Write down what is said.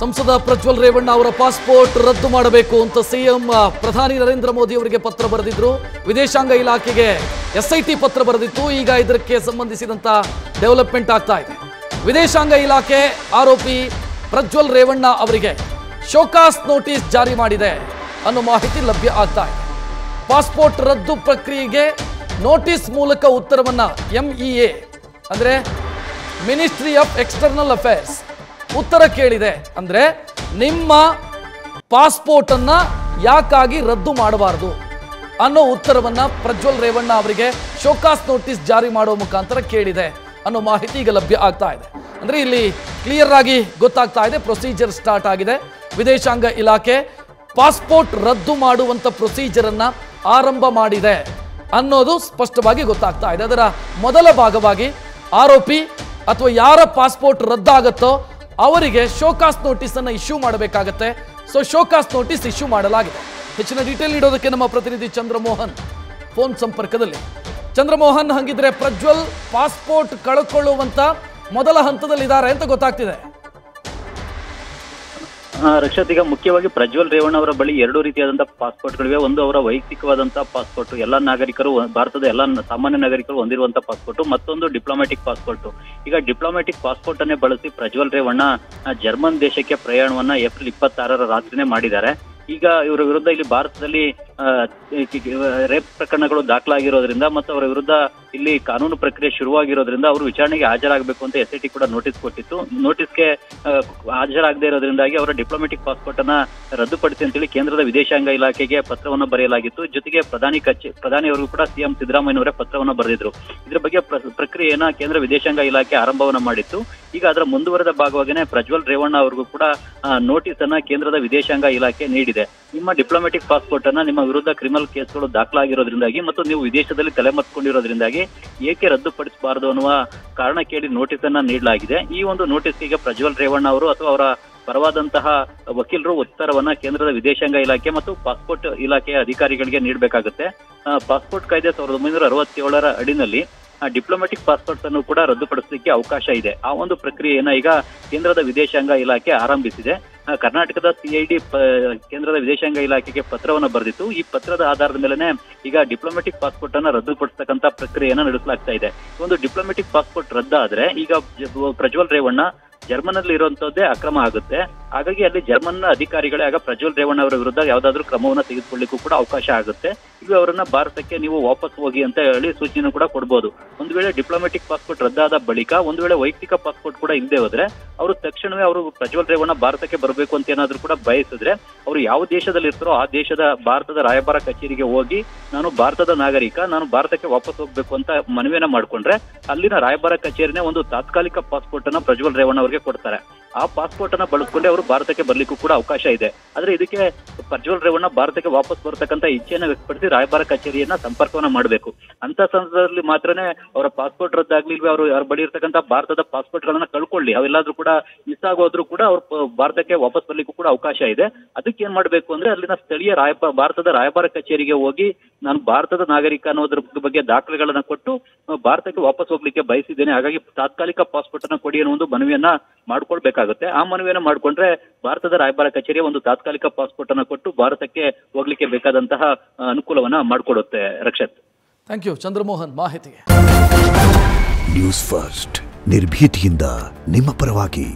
ಸಂಸದ ಪ್ರಜ್ವಲ್ ರೇವಣ್ಣ ಅವರ ಪಾಸ್ಪೋರ್ಟ್ ರದ್ದು ಮಾಡಬೇಕು ಅಂತ ಸಿಎಂ ಪ್ರಧಾನಿ ನರೇಂದ್ರ ಮೋದಿ ಅವರಿಗೆ ಪತ್ರ ಬರೆದಿದ್ರು. ವಿದೇಶಾಂಗ ಇಲಾಖೆಗೆ ಎಸ್ಐಟಿ ಪತ್ರ ಬರೆದಿತ್ತು. ಈಗ ಇದಕ್ಕೆ ಸಂಬಂಧಿಸಿದಂತ ಡೆವಲಪ್ಮೆಂಟ್ ಆಗ್ತಾ ಇದೆ. ವಿದೇಶಾಂಗ ಇಲಾಖೆ ಆರೋಪಿ ಪ್ರಜ್ವಲ್ ರೇವಣ್ಣ ಅವರಿಗೆ ಶೋಕಾಸ್ ನೋಟಿಸ್ ಜಾರಿ ಮಾಡಿದೆ ಅನ್ನೋ ಮಾಹಿತಿ ಲಭ್ಯ ಆಗ್ತಾ ಇದೆ. ಪಾಸ್ಪೋರ್ಟ್ ರದ್ದು ಪ್ರಕ್ರಿಯೆಗೆ ನೋಟಿಸ್ ಮೂಲಕ ಉತ್ತರವನ್ನ ಎಂಇಎ ಅಂದರೆ ಮಿನಿಸ್ಟ್ರಿ ಆಫ್ ಎಕ್ಸ್ಟರ್ನಲ್ ಅಫೇರ್ಸ್ ಉತ್ತರ ಕೇಳಿದೆ ಅಂದ್ರೆ ನಿಮ್ಮ ಪಾಸ್ಪೋರ್ಟ್ ಅನ್ನ ಯಾಕಾಗಿ ರದ್ದು ಮಾಡಬಾರದು ಅನ್ನೋ ಉತ್ತರವನ್ನ ಪ್ರಜ್ವಲ್ ರೇವಣ್ಣ ಅವರಿಗೆ ಶೋಕಾಸ್ ನೋಟಿಸ್ ಜಾರಿ ಮಾಡುವ ಮುಖಾಂತರ ಕೇಳಿದೆ ಅನ್ನೋ ಮಾಹಿತಿ ಈಗ ಲಭ್ಯ ಆಗ್ತಾ ಇದೆ. ಅಂದ್ರೆ ಇಲ್ಲಿ ಕ್ಲಿಯರ್ ಆಗಿ ಗೊತ್ತಾಗ್ತಾ ಇದೆ ಪ್ರೊಸೀಜರ್ ಸ್ಟಾರ್ಟ್ ಆಗಿದೆ. ವಿದೇಶಾಂಗ ಇಲಾಖೆ ಪಾಸ್ಪೋರ್ಟ್ ರದ್ದು ಮಾಡುವಂತ ಪ್ರೊಸೀಜರ್ ಅನ್ನ ಆರಂಭ ಮಾಡಿದೆ ಅನ್ನೋದು ಸ್ಪಷ್ಟವಾಗಿ ಗೊತ್ತಾಗ್ತಾ ಇದೆ. ಅದರ ಮೊದಲ ಭಾಗವಾಗಿ ಆರೋಪಿ ಅಥವಾ ಯಾರ ಪಾಸ್ಪೋರ್ಟ್ ರದ್ದಾಗತ್ತೋ ಅವರಿಗೆ ಶೋಕಾಸ್ ನೋಟಿಸ್ ಅನ್ನು ಇಶ್ಯೂ ಮಾಡಬೇಕಾಗತ್ತೆ. So show cause notice issue ಮಾಡಲಾಗಿದೆ. ಹೆಚ್ಚಿನ ಡೀಟೇಲ್ ನೀಡೋದಕ್ಕೆ ನಮ್ಮ ಪ್ರತಿನಿಧಿ ಚಂದ್ರಮೋಹನ್ ಫೋನ್ ಸಂಪರ್ಕದಲ್ಲಿ. ಚಂದ್ರಮೋಹನ್ ಹಂಗಿದ್ರೆ ಪ್ರಜ್ವಲ್ ಪಾಸ್ಪೋರ್ಟ್ ಕಳ್ಕೊಳ್ಳುವಂತ ಮೊದಲ ಹಂತದಲ್ಲಿದ್ದಾರೆ ಅಂತ ಗೊತ್ತಾಗ್ತಿದೆ. ರಕ್ಷತ್ ಈಗ ಮುಖ್ಯವಾಗಿ ಪ್ರಜ್ವಲ್ ರೇವಣ್ಣ ಅವರ ಬಳಿ ಎರಡು ರೀತಿಯಾದಂತಹ ಪಾಸ್ಪೋರ್ಟ್ಗಳಿವೆ ಒಂದು ಅವರ ವೈಯಕ್ತಿಕವಾದಂತಹ ಪಾಸ್ಪೋರ್ಟ್ ಎಲ್ಲ ನಾಗರಿಕರು ಭಾರತದ ಎಲ್ಲ ಸಾಮಾನ್ಯ ನಾಗರಿಕರು ಹೊಂದಿರುವಂತಹ ಪಾಸ್ಪೋರ್ಟ್ ಮತ್ತೊಂದು ಡಿಪ್ಲೊಮ್ಯಾಟಿಕ್ ಪಾಸ್ಪೋರ್ಟ್ ಈಗ ಡಿಪ್ಲೊಮ್ಯಾಟಿಕ್ ಪಾಸ್ಪೋರ್ಟ್ ಅನ್ನೇ ಬಳಸಿ ಪ್ರಜ್ವಲ್ ರೇವಣ್ಣ ಜರ್ಮನ್ ದೇಶಕ್ಕೆ ಪ್ರಯಾಣವನ್ನ ಏಪ್ರಿಲ್ ಇಪ್ಪತ್ತಾರರ ರಾತ್ರಿನೇ ಮಾಡಿದ್ದಾರೆ. ಈಗ ಇವರ ವಿರುದ್ಧ ಇಲ್ಲಿ ಭಾರತದಲ್ಲಿ ರೇಪ್ ಪ್ರಕರಣಗಳು ದಾಖಲಾಗಿರೋದ್ರಿಂದ ಮತ್ತು ಅವರ ವಿರುದ್ಧ ಇಲ್ಲಿ ಕಾನೂನು ಪ್ರಕ್ರಿಯೆ ಶುರುವಾಗಿರೋದ್ರಿಂದ ಅವರು ವಿಚಾರಣೆಗೆ ಹಾಜರಾಗಬೇಕು ಅಂತ ಎಸ್ ಕೂಡ ನೋಟಿಸ್ ಕೊಟ್ಟಿತ್ತು. ನೋಟಿಸ್ಗೆ ಹಾಜರಾಗದೇ ಇರೋದ್ರಿಂದಾಗಿ ಅವರ ಡಿಪ್ಲೊಮ್ಯಾಟಿಕ್ ಪಾಸ್ಪೋರ್ಟ್ ಅನ್ನ ರದ್ದುಪಡಿಸಿ ಅಂತೇಳಿ ಕೇಂದ್ರದ ವಿದೇಶಾಂಗ ಇಲಾಖೆಗೆ ಪತ್ರವನ್ನು ಬರೆಯಲಾಗಿತ್ತು. ಜೊತೆಗೆ ಪ್ರಧಾನಿ ಕಚೇ ಪ್ರಧಾನಿ ಅವರಿಗೂ ಕೂಡ ಸಿಎಂ ಸಿದ್ದರಾಮಯ್ಯನವರೇ ಪತ್ರವನ್ನು ಬರೆದಿದ್ರು. ಇದ್ರ ಬಗ್ಗೆ ಪ್ರ- ಪ್ರಕ್ರಿಯೆಯನ್ನ ಕೇಂದ್ರ ವಿದೇಶಾಂಗ ಇಲಾಖೆ ಆರಂಭವನ್ನ ಮಾಡಿತ್ತು. ಈಗ ಅದರ ಮುಂದುವರೆದ ಭಾಗವಾಗಿನೇ ಪ್ರಜ್ವಲ್ ರೇವಣ್ಣ ಅವರಿಗೂ ಕೂಡ ನೋಟಿಸ್ ಅನ್ನ ಕೇಂದ್ರದ ವಿದೇಶಾಂಗ ಇಲಾಖೆ ನೀಡಿದೆ. ನಿಮ್ಮ ಡಿಪ್ಲೊಮ್ಯಾಟಿಕ್ ಪಾಸ್ಪೋರ್ಟ್ ಅನ್ನ ನಿಮ್ಮ ವಿರುದ್ಧ ಕ್ರಿಮಿನಲ್ ಕೇಸ್ಗಳು ದಾಖಲಾಗಿರೋದ್ರಿಂದಾಗಿ ಮತ್ತು ನೀವು ವಿದೇಶದಲ್ಲಿ ತಲೆಮರೆಸ್ಕೊಂಡಿರೋದ್ರಿಂದಾಗಿ ಏಕೆ ರದ್ದುಪಡಿಸಬಾರದು ಅನ್ನುವ ಕಾರಣ ಕೇಳಿ ನೋಟಿಸ್ ಅನ್ನ ನೀಡಲಾಗಿದೆ. ಈ ಒಂದು ನೋಟಿಸ್ ಈಗ ಪ್ರಜ್ವಲ್ ರೇವಣ್ಣ ಅವರು ಅಥವಾ ಅವರ ಪರವಾದಂತಹ ವಕೀಲರು ಉತ್ತರವನ್ನ ಕೇಂದ್ರದ ವಿದೇಶಾಂಗ ಇಲಾಖೆ ಮತ್ತು ಪಾಸ್ಪೋರ್ಟ್ ಇಲಾಖೆಯ ಅಧಿಕಾರಿಗಳಿಗೆ ನೀಡಬೇಕಾಗುತ್ತೆ. ಪಾಸ್ಪೋರ್ಟ್ ಕಾಯ್ದೆ ಸಾವಿರದ ಒಂಬೈನೂರ ಅರವತ್ತೇಳರ ಅಡಿನಲ್ಲಿ ಡಿಪ್ಲೊಮ್ಯಾಟಿಕ್ ಪಾಸ್ಪೋರ್ಟ್ಸ್ ಅನ್ನು ಕೂಡ ರದ್ದುಪಡಿಸಲಿಕ್ಕೆ ಅವಕಾಶ ಇದೆ. ಆ ಒಂದು ಪ್ರಕ್ರಿಯೆಯನ್ನ ಈಗ ಕೇಂದ್ರದ ವಿದೇಶಾಂಗ ಇಲಾಖೆ ಆರಂಭಿಸಿದೆ. ಕರ್ನಾಟಕದ ಸಿಐಡಿ ಕೇಂದ್ರದ ವಿದೇಶಾಂಗ ಇಲಾಖೆಗೆ ಪತ್ರವನ್ನು ಬರೆದಿತ್ತು. ಈ ಪತ್ರದ ಆಧಾರದ ಮೇಲೆನೆ ಈಗ ಡಿಪ್ಲೊಮ್ಯಾಟಿಕ್ ಪಾಸ್ಪೋರ್ಟ್ ಅನ್ನ ರದ್ದುಪಡಿಸತಕ್ಕಂತ ಪ್ರಕ್ರಿಯೆಯನ್ನ ನಡೆಸಲಾಗ್ತಾ ಇದೆ. ಒಂದು ಡಿಪ್ಲೊಮ್ಯಾಟಿಕ್ ಪಾಸ್ಪೋರ್ಟ್ ರದ್ದಾದ್ರೆ ಈಗ ಪ್ರಜ್ವಲ್ ರೇವಣ್ಣ ಜರ್ಮನಲ್ಲಿ ಇರುವಂತದ್ದೇ ಅಕ್ರಮ ಆಗುತ್ತೆ. ಹಾಗಾಗಿ ಅಲ್ಲಿ ಜರ್ಮನ್ ಅಧಿಕಾರಿಗಳೇ, ಆಗ ಪ್ರಜ್ವಲ್ ರೇವಣ್ಣ ಅವರ ವಿರುದ್ಧ ಯಾವ್ದಾದ್ರು ಕ್ರಮವನ್ನ ತೆಗೆದುಕೊಳ್ಳಿಕ್ಕೂ ಕೂಡ ಅವಕಾಶ ಆಗುತ್ತೆ. ಇದು ಅವರನ್ನ ಭಾರತಕ್ಕೆ ನೀವು ವಾಪಸ್ ಹೋಗಿ ಅಂತ ಹೇಳಿ ಸೂಚನೆ ಕೂಡ ಕೊಡ್ಬೋದು. ಒಂದು ವೇಳೆ ಡಿಪ್ಲೊಮ್ಯಾಟಿಕ್ ಪಾಸ್ಪೋರ್ಟ್ ರದ್ದಾದ ಬಳಿಕ, ಒಂದು ವೇಳೆ ವೈಯಕ್ತಿಕ ಪಾಸ್ಪೋರ್ಟ್ ಕೂಡ ಇಲ್ಲದೆ ಹೋದ್ರೆ, ಅವರು ತಕ್ಷಣವೇ ಅವರು ಪ್ರಜ್ವಲ್ ರೇವಣ್ಣ ಭಾರತಕ್ಕೆ ಬರಬೇಕು ಅಂತ ಏನಾದ್ರು ಕೂಡ ಬಯಸಿದ್ರೆ, ಅವರು ಯಾವ ದೇಶದಲ್ಲಿ ಇರ್ತಾರೋ ಆ ದೇಶದ ಭಾರತದ ರಾಯಭಾರ ಕಚೇರಿಗೆ ಹೋಗಿ, ನಾನು ಭಾರತದ ನಾಗರಿಕ, ನಾನು ಭಾರತಕ್ಕೆ ವಾಪಸ್ ಹೋಗ್ಬೇಕು ಅಂತ ಮನವಿಯನ್ನ ಮಾಡ್ಕೊಂಡ್ರೆ, ಅಲ್ಲಿನ ರಾಯಭಾರ ಕಚೇರಿನೇ ಒಂದು ತಾತ್ಕಾಲಿಕ ಪಾಸ್ಪೋರ್ಟ್ ಅನ್ನ ಪ್ರಜ್ವಲ್ ರೇವಣ್ಣ ಅವರಿಗೆ ಕೊಡ್ತಾರೆ. ಆ ಪಾಸ್ಪೋರ್ಟ್ ಅನ್ನ ಬಳಸ್ಕೊಂಡೆ ಅವರು ಭಾರತಕ್ಕೆ ಬರ್ಲಿಕ್ಕೂ ಕೂಡ ಅವಕಾಶ ಇದೆ. ಆದ್ರೆ ಇದಕ್ಕೆ ಪ್ರಜ್ವಲ್ ರೇವಣ್ಣ ಭಾರತಕ್ಕೆ ವಾಪಸ್ ಬರ್ತಕ್ಕಂತ ಇಚ್ಛೆಯನ್ನ ವ್ಯಕ್ತಪಡಿಸಿ ರಾಯಭಾರ ಕಚೇರಿಯನ್ನ ಸಂಪರ್ಕವನ್ನ ಮಾಡಬೇಕು. ಅಂತ ಸಂದರ್ಭದಲ್ಲಿ ಮಾತ್ರನೇ ಅವರ ಪಾಸ್ಪೋರ್ಟ್ ರದ್ದಾಗ್ಲಿ ಅವರು ಅವ್ರ ಬಳಿ ಇರ್ತಕ್ಕಂಥ ಭಾರತದ ಪಾಸ್ಪೋರ್ಟ್ ಗಳನ್ನ ಕಳ್ಕೊಳ್ಳಿ. ಅವೆಲ್ಲಾದ್ರೂ ಕೂಡ ಮಿಸ್ ಆಗೋದ್ರು ಕೂಡ ಅವ್ರು ಭಾರತಕ್ಕೆ ವಾಪಸ್ ಬರ್ಲಿಕ್ಕೂ ಕೂಡ ಅವಕಾಶ ಇದೆ. ಅದಕ್ಕೆ ಏನ್ ಮಾಡ್ಬೇಕು ಅಂದ್ರೆ ಅಲ್ಲಿನ ಸ್ಥಳೀಯ ರಾಯಭಾರ ಭಾರತದ ರಾಯಭಾರ ಕಚೇರಿಗೆ ಹೋಗಿ ನಾನು ಭಾರತದ ನಾಗರಿಕ ಅನ್ನೋದ್ರ ಬಗ್ಗೆ ದಾಖಲೆಗಳನ್ನ ಕೊಟ್ಟು ಭಾರತಕ್ಕೆ ವಾಪಸ್ ಹೋಗ್ಲಿಕ್ಕೆ ಬಯಸಿದ್ದೇನೆ. ಹಾಗಾಗಿ ತಾತ್ಕಾಲಿಕ ಪಾಸ್ಪೋರ್ಟ್ ಅನ್ನ ಕೊಡಿ ಅನ್ನೋ ಒಂದು ಮನವಿಯನ್ನ ಮಾಡ್ಕೊಳ್ಬೇಕಾಗುತ್ತೆ ಆ ಮನವಿಯನ್ನು ಮಾಡ್ಕೊಂಡ್ರೆ ಭಾರತದ ರಾಯಭಾರ ಕಚೇರಿಯ ಒಂದು ತಾತ್ಕಾಲಿಕ ಪಾಸ್ಪೋರ್ಟ್ ಅನ್ನು ಕೊಟ್ಟು ಭಾರತಕ್ಕೆ ಹೋಗ್ಲಿಕ್ಕೆ ಬೇಕಾದಂತಹ ಅನುಕೂಲವನ್ನ ಮಾಡ್ಕೊಡುತ್ತೆ ರಕ್ಷತ್. ಥ್ಯಾಂಕ್ ಯು ಚಂದ್ರಮೋಹನ್ ಮಾಹಿತಿಗೆ. ನ್ಯೂಸ್ ಫಸ್ಟ್ ನಿರ್ಭೀತಿಯಿಂದ ನಿಮ್ಮ ಪರವಾಗಿ.